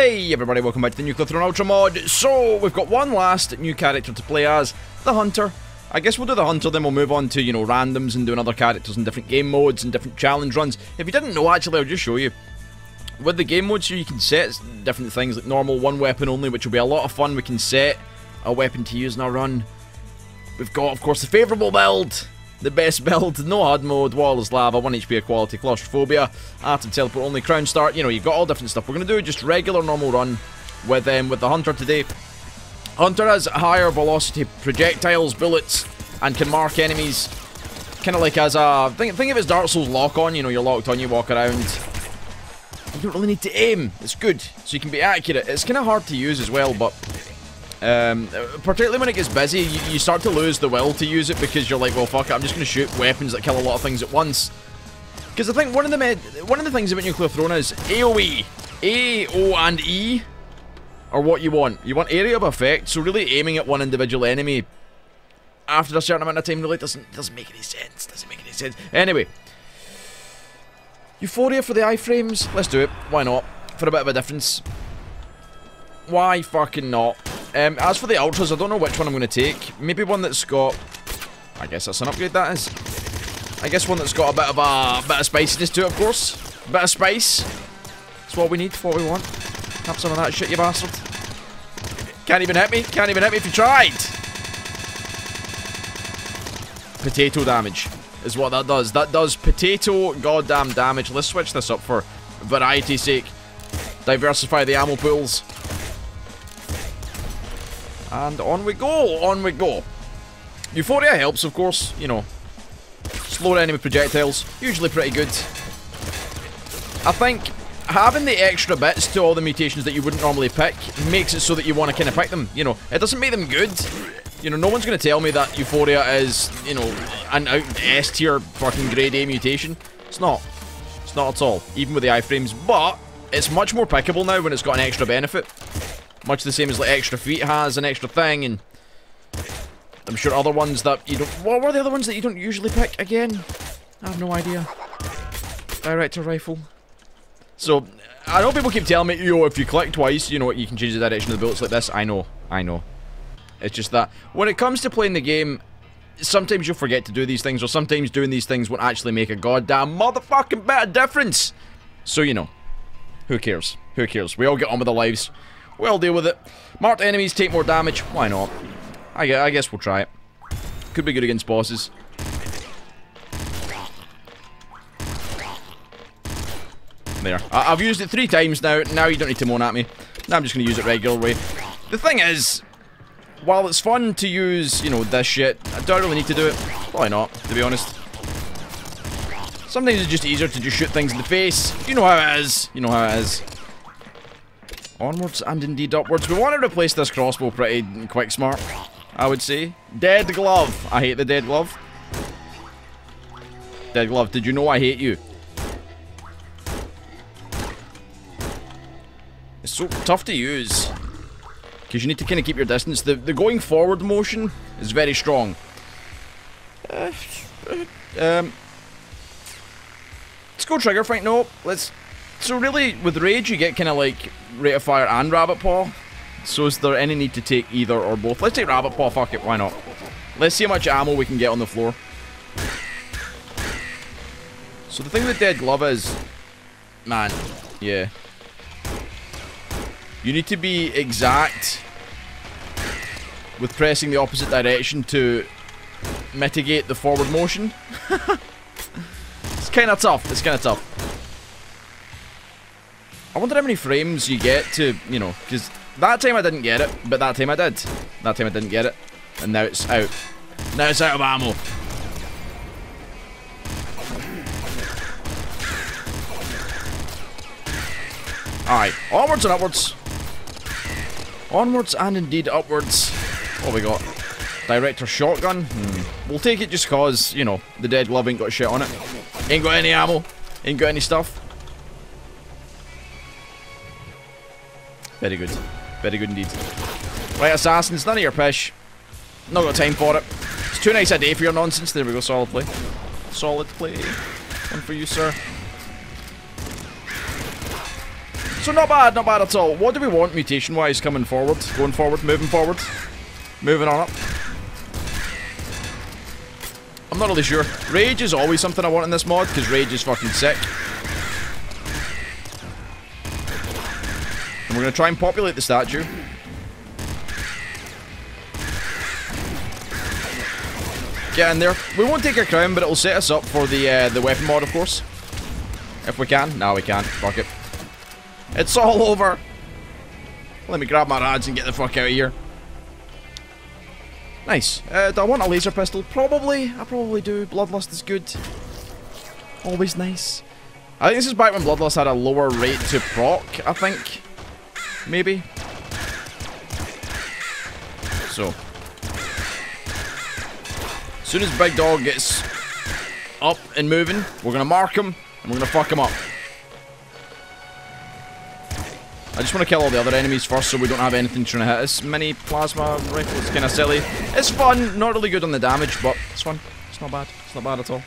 Hey everybody, welcome back to the Nuclear Throne Ultra mod. So, we've got one last new character to play as, the Hunter. I guess we'll do the Hunter, then we'll move on to, you know, randoms and doing other characters in different game modes and different challenge runs. If you didn't know, actually, I'll just show you. With the game modes, you can set different things, like normal, one weapon only, which will be a lot of fun. We can set a weapon to use in our run. We've got, of course, the favourable build. The best build, no HUD mode, wall is lava, 1 HP equality, claustrophobia, atom teleport only, crown start, you know, you've got all different stuff. We're going to do just regular normal run with um, with the Hunter today. Hunter has higher velocity projectiles, bullets, and can mark enemies kind of like as a... Think, think of it as Dark Souls lock on, you know, you're locked on, you walk around. You don't really need to aim, it's good, so you can be accurate. It's kind of hard to use as well, but um, particularly when it gets busy, you, you, start to lose the will to use it because you're like, well, fuck it, I'm just going to shoot weapons that kill a lot of things at once. Because I think one of the one of the things about Nuclear Throne is AoE, A, O, and E are what you want. You want area of effect, so really aiming at one individual enemy after a certain amount of time really doesn't doesn't make any sense. Doesn't make any sense. Anyway, Euphoria for the iframes. Let's do it. Why not? For a bit of a difference. Why fucking not? Um, as for the Ultras, I don't know which one I'm going to take. Maybe one that's got... I guess that's an upgrade, that is. I guess one that's got a bit of a bit of spiciness to it, of course. A bit of spice. That's what we need, for what we want. Have some of that shit, you bastard. Can't even hit me. Can't even hit me if you tried. Potato damage is what that does. That does potato goddamn damage. Let's switch this up for variety's sake. Diversify the ammo pools. And on we go, on we go. Euphoria helps, of course, you know. Slower enemy projectiles, usually pretty good. I think having the extra bits to all the mutations that you wouldn't normally pick makes it so that you want to kind of pick them. You know, it doesn't make them good. You know, no one's going to tell me that Euphoria is, you know, an out S tier fucking grade A mutation. It's not. It's not at all, even with the iframes. But it's much more pickable now when it's got an extra benefit. Much the same as like Extra Feet has an extra thing, and I'm sure other ones that you don't... What were the other ones that you don't usually pick again? I have no idea. Director Rifle. So, I know people keep telling me, yo, if you click twice, you know, what, you can change the direction of the bullets like this. I know, I know. It's just that, when it comes to playing the game, sometimes you'll forget to do these things, or sometimes doing these things won't actually make a goddamn motherfucking bit of difference. So, you know, who cares? Who cares? We all get on with our lives. We'll deal with it. Marked enemies take more damage. Why not? I, I guess we'll try it. Could be good against bosses. There. I have used it three times now. Now you don't need to moan at me. Now I'm just going to use it regularly. The thing is, while it's fun to use, you know, this shit, I don't really need to do it. Why not, to be honest. Sometimes it's just easier to just shoot things in the face. You know how it is. You know how it is. Onwards and indeed upwards. We want to replace this crossbow pretty quick smart, I would say. Dead glove. I hate the dead glove. Dead glove, did you know I hate you? It's so tough to use. Because you need to kind of keep your distance. The, the going forward motion is very strong. Uh, um, let's go trigger fight. No, let's so really, with Rage, you get kind of like Rate of Fire and Rabbit Paw. So is there any need to take either or both? Let's take Rabbit Paw, fuck it, why not? Let's see how much ammo we can get on the floor. So the thing with Dead Glove is... Man, yeah. You need to be exact with pressing the opposite direction to mitigate the forward motion. it's kind of tough, it's kind of tough. I wonder how many frames you get to, you know, because that time I didn't get it, but that time I did. That time I didn't get it, and now it's out. Now it's out of ammo. Alright, onwards and upwards. Onwards and indeed upwards. What we got? Director shotgun? Hmm. We'll take it just cause, you know, the dead glove ain't got shit on it. Ain't got any ammo. Ain't got any stuff. Very good. Very good indeed. Right, Assassins, none of your pish. Not got time for it. It's too nice a day for your nonsense. There we go, solid play. Solid play. One for you, sir. So not bad, not bad at all. What do we want mutation-wise coming forward? Going forward, moving forward? Moving on up? I'm not really sure. Rage is always something I want in this mod, because Rage is fucking sick. We're going to try and populate the statue. Get in there. We won't take a crown, but it'll set us up for the uh, the weapon mod, of course. If we can. No, we can't. Fuck it. It's all over. Let me grab my rods and get the fuck out of here. Nice. Uh, do I want a laser pistol? Probably. I probably do. Bloodlust is good. Always nice. I think this is back when Bloodlust had a lower rate to proc, I think. Maybe. So. As soon as Big Dog gets up and moving, we're going to mark him, and we're going to fuck him up. I just want to kill all the other enemies first so we don't have anything trying to hit us. Mini plasma rifle is kind of silly. It's fun, not really good on the damage, but it's fun. It's not bad. It's not bad at all.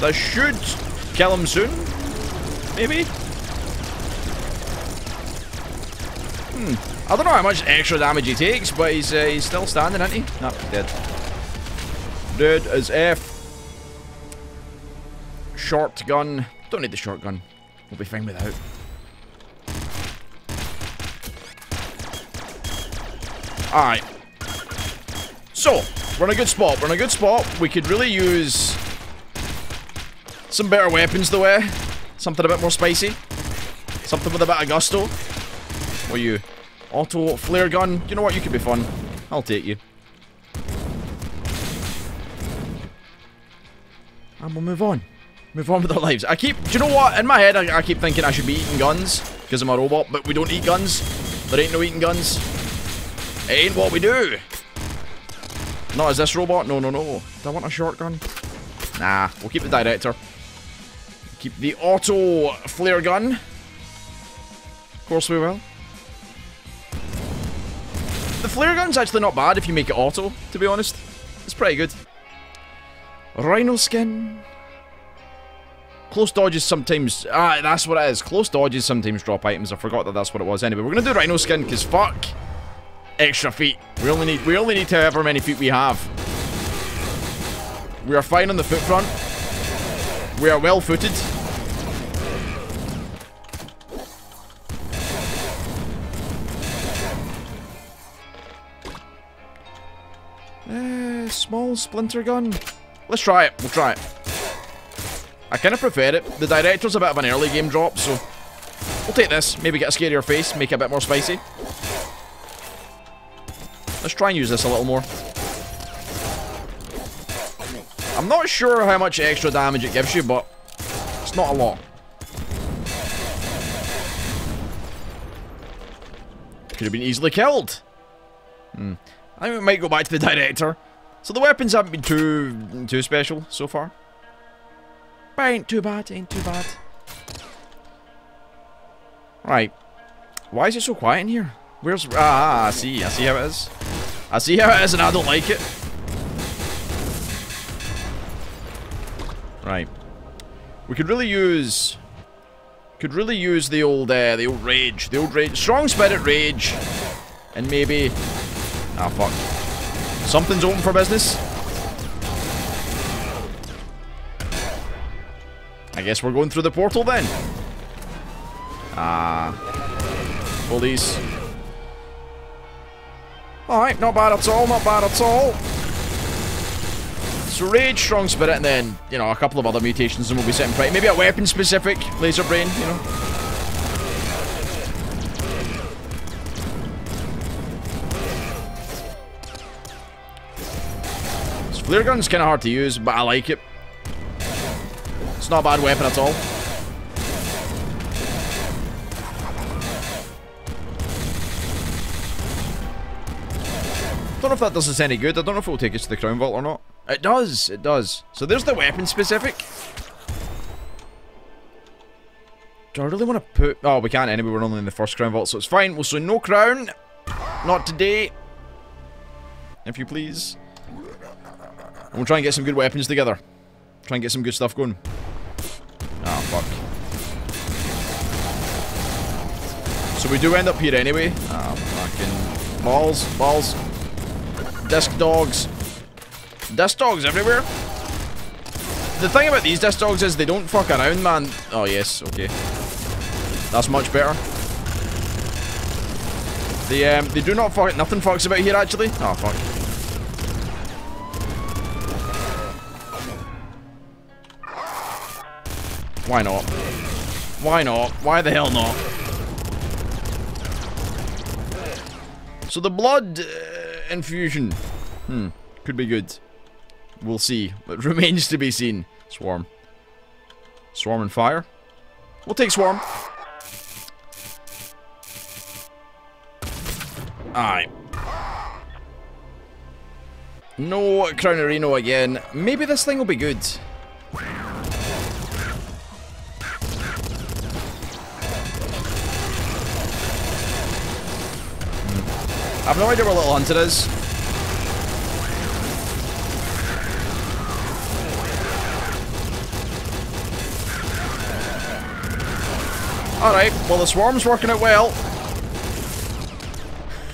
That should kill him soon. Maybe? Hmm. I don't know how much extra damage he takes, but he's uh, he's still standing, isn't he? No, dead. Dead as F. Shotgun. Don't need the shotgun. We'll be fine without. Alright. So, we're in a good spot. We're in a good spot. We could really use some better weapons the eh? way. Something a bit more spicy. Something with a bit of gusto. What are you? Auto flare gun. You know what? You could be fun. I'll take you. And we'll move on. Move on with our lives. I keep... Do you know what? In my head, I, I keep thinking I should be eating guns. Because I'm a robot. But we don't eat guns. There ain't no eating guns. It ain't what we do. Not as this robot. No, no, no. Do I want a shotgun? Nah. We'll keep the director. Keep the auto flare gun. Of course we will. The flare gun's actually not bad if you make it auto, to be honest. It's pretty good. Rhino skin. Close dodges sometimes... Ah, that's what it is. Close dodges sometimes drop items. I forgot that that's what it was. Anyway, we're going to do Rhino skin, because fuck. Extra feet. We only need we only need however many feet we have. We are fine on the foot front. We are well footed. Uh, small splinter gun. Let's try it. We'll try it. I kind of prefer it. The director's a bit of an early game drop, so we'll take this. Maybe get a scarier face, make it a bit more spicy. Let's try and use this a little more. I'm not sure how much extra damage it gives you, but it's not a lot. Could have been easily killed. Hmm. I think we might go back to the director. So the weapons haven't been too too special so far. But ain't too bad, ain't too bad. Right. Why is it so quiet in here? Where's... Ah, I see. I see how it is. I see how it is and I don't like it. Right. We could really use... Could really use the old, uh, the old rage. The old rage. Strong spirit rage. And maybe... Ah, fuck. Something's open for business. I guess we're going through the portal then. Ah. Police. Alright, not bad at all, not bad at all. Rage, Strong Spirit, and then, you know, a couple of other mutations and we'll be setting pretty. Maybe a weapon-specific laser brain, you know. This flare gun's kind of hard to use, but I like it. It's not a bad weapon at all. Know if that does us any good. I don't know if it will take us to the Crown Vault or not. It does. It does. So there's the weapon specific. Do I really want to put... Oh, we can't anyway. We're only in the first Crown Vault, so it's fine. Well, so no crown. Not today. If you please. And we'll try and get some good weapons together. Try and get some good stuff going. Ah, oh, fuck. So we do end up here anyway. Ah, fucking... Balls, balls. Disc dogs. Disc dogs everywhere. The thing about these disc dogs is they don't fuck around, man. Oh, yes, okay. That's much better. They, um, they do not fuck... Nothing fucks about here, actually. Oh, fuck. Why not? Why not? Why the hell not? So the blood uh, infusion. Hmm. Could be good. We'll see. It remains to be seen. Swarm. Swarm and fire. We'll take Swarm. Aye. No Crown Reno again. Maybe this thing will be good. I've no idea where Little Hunter is. Alright, well the swarm's working out well.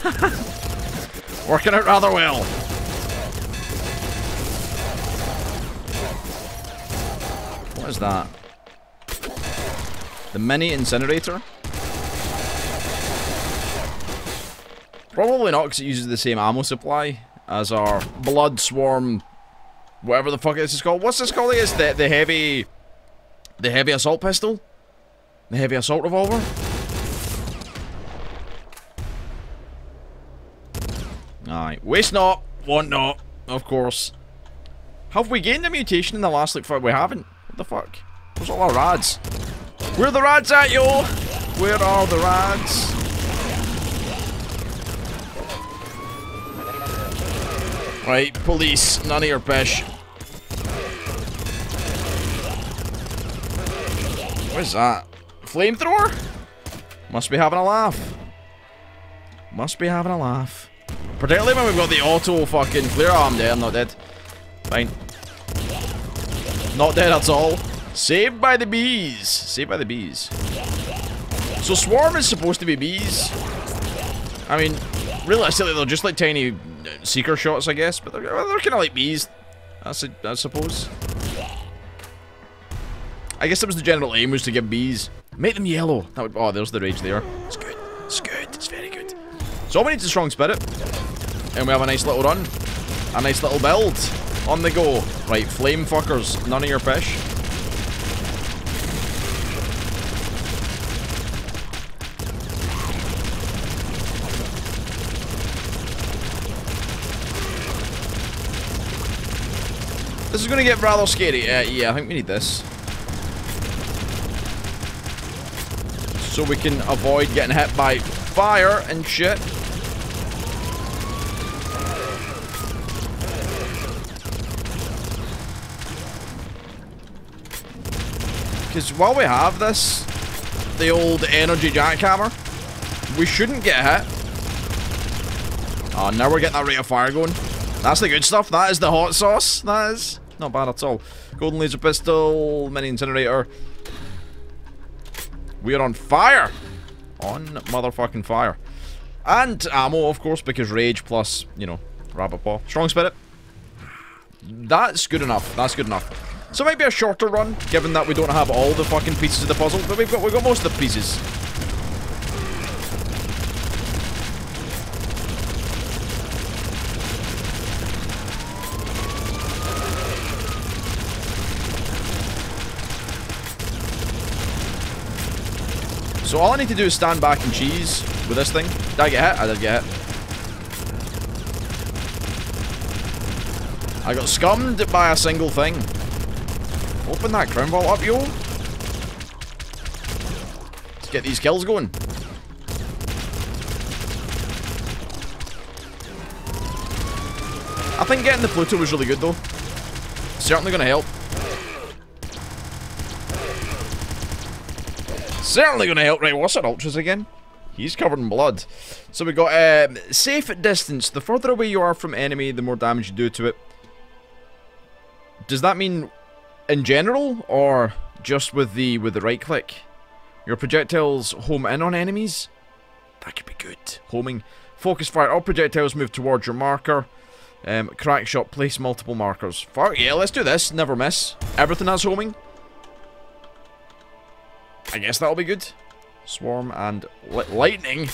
working out rather well. What is that? The mini incinerator? Probably not because it uses the same ammo supply as our Blood Swarm, whatever the fuck this is called. What's this called? It's the, the heavy, the heavy assault pistol? The heavy assault revolver? Aye. Waste not, want not, of course. Have we gained a mutation in the last, like, we haven't? What the fuck? Where's all our rads? Where are the rads at, yo? Where are the rads? Right, police, none of your bish. What is that? Flamethrower? Must be having a laugh. Must be having a laugh. Particularly when we've got the auto fucking flare. Oh, I'm. I'm not dead. Fine. Not dead at all. Saved by the bees. Saved by the bees. So Swarm is supposed to be bees. I mean, realistically, they're just like tiny seeker shots, I guess, but they're, they're kind of like bees, I, I suppose. I guess that was the general aim, was to give bees. Make them yellow. That would, oh, there's the rage there. It's good. It's good. It's very good. So we need a strong spirit. And we have a nice little run. A nice little build. On the go. Right, flame fuckers. None of your fish. This is to get rather scary. Uh, yeah, I think we need this. So we can avoid getting hit by fire and shit. Because while we have this, the old energy jackhammer, we shouldn't get hit. Oh, now we're getting that rate of fire going. That's the good stuff. That is the hot sauce. That is. Not bad at all. Golden laser pistol, mini incinerator. We are on fire! On motherfucking fire. And ammo, of course, because rage plus, you know, rabbit paw. Strong spirit. That's good enough. That's good enough. So maybe a shorter run, given that we don't have all the fucking pieces of the puzzle, but we've got we've got most of the pieces. So all I need to do is stand back and cheese with this thing. Did I get hit? I did get hit. I got scummed by a single thing. Open that crown vault up, yo. Let's get these kills going. I think getting the Pluto was really good, though. Certainly going to help. Certainly going to help. Right, what's our ultras again? He's covered in blood. So we got um, safe at distance. The further away you are from enemy, the more damage you do to it. does that mean in general, or just with the with the right click? Your projectiles home in on enemies? That could be good. Homing. Focus fire. All projectiles move towards your marker. Um, crack shot. Place multiple markers. Fuck yeah, let's do this. Never miss. Everything has homing. I guess that'll be good. Swarm and li lightning.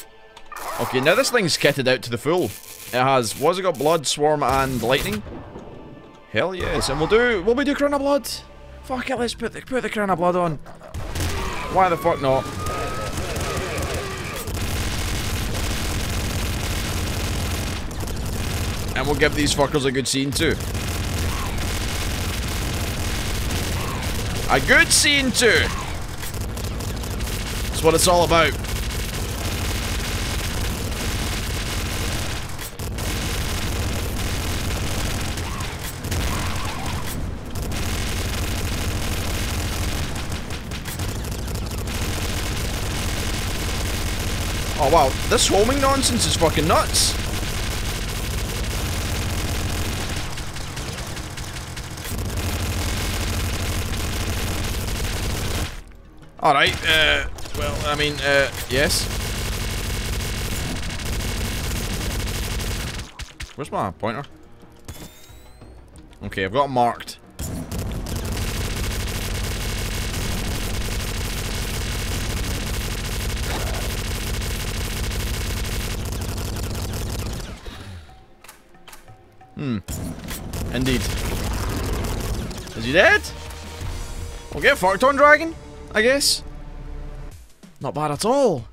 Okay, now this thing's kitted out to the full. It has, what's it got? Blood, Swarm, and Lightning? Hell yes, and we'll do, will we do of Blood? Fuck it, let's put the, put the Crown of Blood on. Why the fuck not? And we'll give these fuckers a good scene too. A good scene too! What it's all about. Oh wow, this homing nonsense is fucking nuts. Alright, uh, well, I mean, uh, yes. Where's my pointer? Okay, I've got marked. Hmm. Indeed. Is he dead? We'll get fucked on, dragon, I guess. Not bad at all.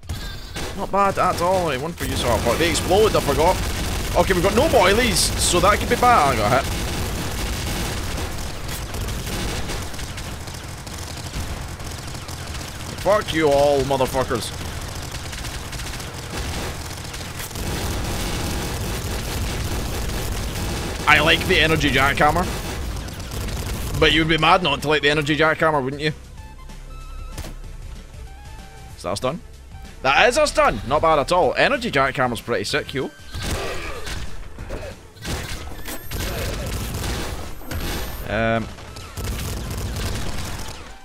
Not bad at all. One for you, sorry. Oh, they exploded, I forgot. Okay, we've got no boilies, so that could be bad. I got hit. Fuck you all, motherfuckers. I like the energy jackhammer. But you'd be mad not to like the energy jackhammer, wouldn't you? Is that a? That is a stun! Not bad at all. Energy giant jackhammer's pretty sick, yo. Um,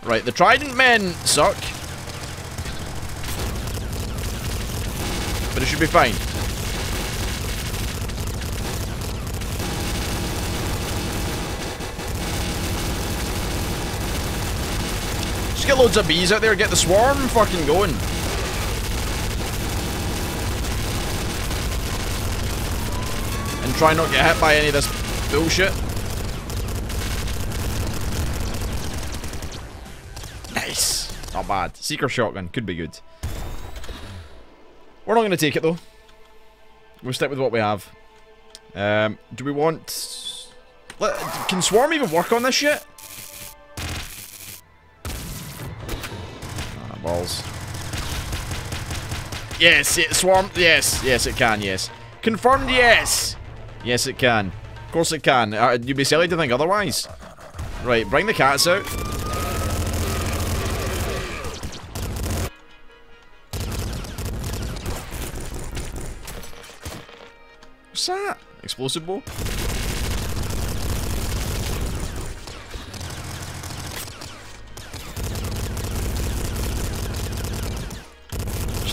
right, the Trident men suck. But it should be fine. Just get loads of bees out there, get the swarm fucking going. And try not get hit by any of this bullshit. Nice. Not bad. Seeker shotgun. Could be good. We're not going to take it though. We'll stick with what we have. Um, do we want... Can Swarm even work on this shit? Balls. Yes, it swarm. Yes, yes, it can. Yes, confirmed. Yes, yes, it can. Of course, it can. Uh, you'd be silly to think otherwise. Right, bring the cats out. What's that? Explosive ball?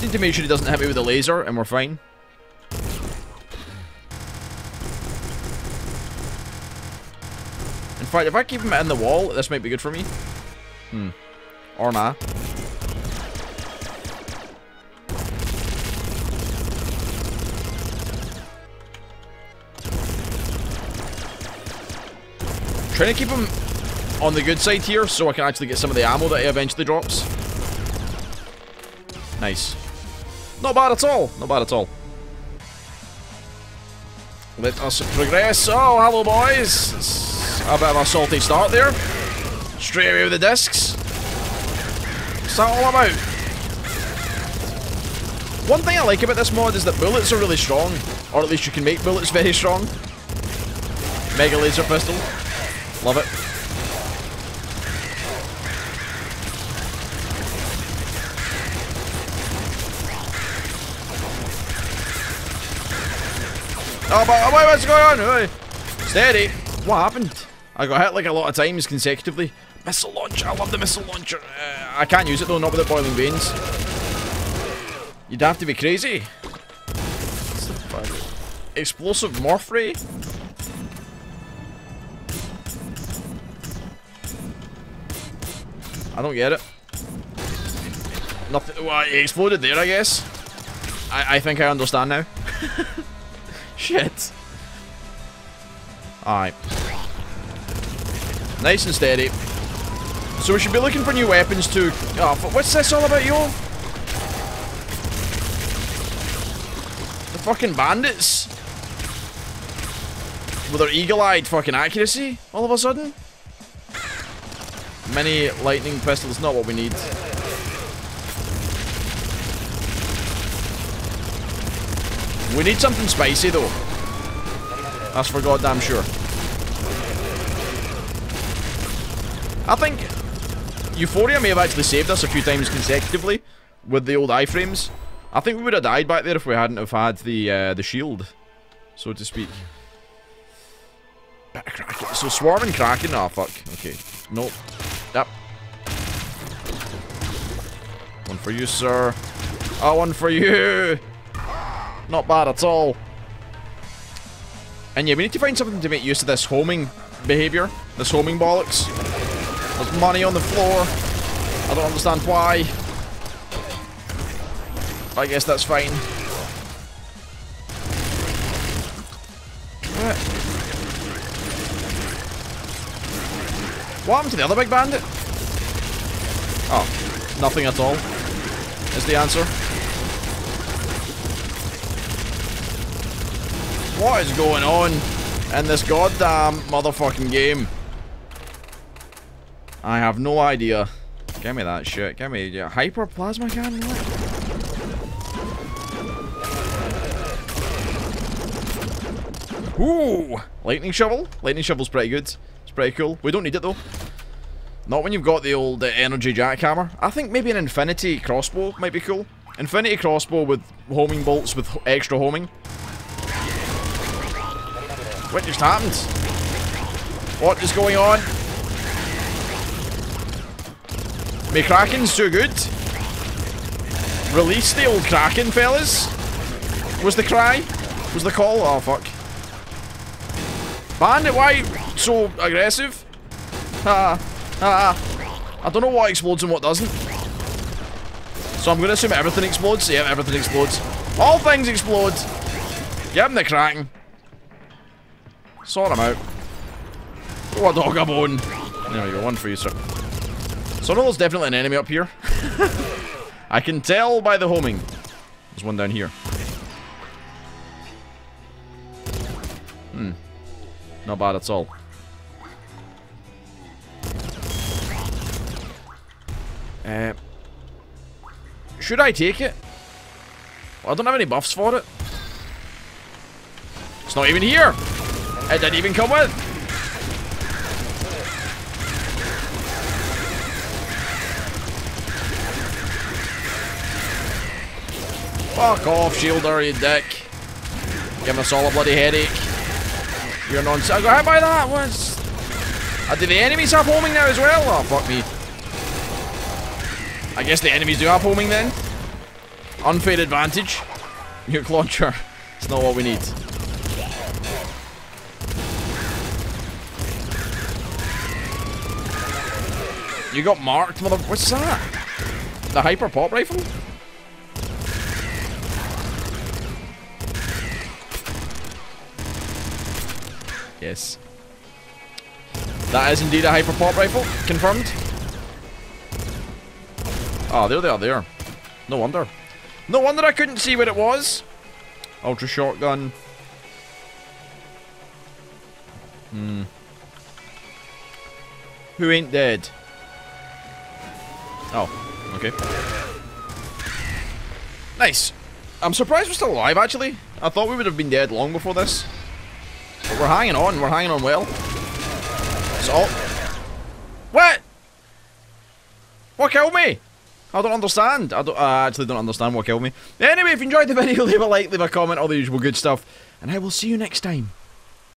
Just need to make sure he doesn't hit me with a laser, and we're fine. In fact, if I keep him in the wall, this might be good for me. Hmm. Or nah. Trying to keep him on the good side here so I can actually get some of the ammo that he eventually drops. Nice. Not bad at all. Not bad at all. Let us progress. Oh, hello, boys. It's a bit of a salty start there. Straight away with the discs. What's that all about? One thing I like about this mod is that bullets are really strong. Or at least you can make bullets very strong. Mega laser pistol. Love it. Oh, but wait, what's going on? Steady. What happened? I got hit like a lot of times consecutively. Missile launcher, I love the missile launcher. Uh, I can't use it though, not with the boiling veins. You'd have to be crazy. What's the fuck? Explosive morph ray? I don't get it. Nothing. Well, it exploded there, I guess. I, I think I understand now. Shit. Alright. Nice and steady. So we should be looking for new weapons too. Oh, what's this all about, yo? The fucking bandits? With their eagle-eyed fucking accuracy, all of a sudden? Mini lightning pistols, not what we need. We need something spicy though. That's for goddamn sure. I think Euphoria may have actually saved us a few times consecutively with the old iframes. I think we would have died back there if we hadn't have had the uh, the shield, so to speak. So swarming and Kraken? Oh fuck. Okay. Nope. Yep. One for you, sir. Oh, one for you! Not bad at all. And yeah, we need to find something to make use of this homing behaviour. This homing bollocks. There's money on the floor. I don't understand why. I guess that's fine. What? What happened to the other big bandit? Oh, nothing at all. Is the answer. What is going on in this goddamn motherfucking game? I have no idea. Give me that shit. Give me yeah, hyper plasma cannon. Ooh, lightning shovel. Lightning shovel's pretty good. It's pretty cool. We don't need it though. Not when you've got the old uh, energy jackhammer. I think maybe an infinity crossbow might be cool. Infinity crossbow with homing bolts with extra homing. What just happened? What is going on? My Kraken's too good. Release the old Kraken, fellas. Was the cry? Was the call? Oh, fuck. Bandit, why so aggressive? Ha. Ha. I don't know what explodes and what doesn't. So I'm going to assume everything explodes. Yeah, everything explodes. All things explode. Give him the Kraken. Sort him out. Oh, a dog a bone. There you go, one for you, sir. So there's definitely an enemy up here. I can tell by the homing. There's one down here. Hmm. Not bad at all. Uh, should I take it? Well, I don't have any buffs for it. It's not even here. It didn't even come with. Fuck off, shielder, you dick. Giving us all a bloody headache. You're nonsense. I got hit by that once. Uh, do the enemies have homing now as well? Oh, fuck me. I guess the enemies do have homing then. Unfair advantage. Nuke launcher. It's not what we need. You got marked, mother. What's that? The hyper pop rifle? Yes. That is indeed a hyper pop rifle. Confirmed. Oh, there they are there. No wonder. No wonder I couldn't see what it was. Ultra shotgun. Hmm. Who ain't dead? Oh, okay. Nice. I'm surprised we're still alive, actually. I thought we would have been dead long before this. But we're hanging on. We're hanging on well. So... What? What killed me? I don't understand. I, don't, I actually don't understand what killed me. Anyway, if you enjoyed the video, leave a like, leave a comment, all the usual good stuff. And I will see you next time.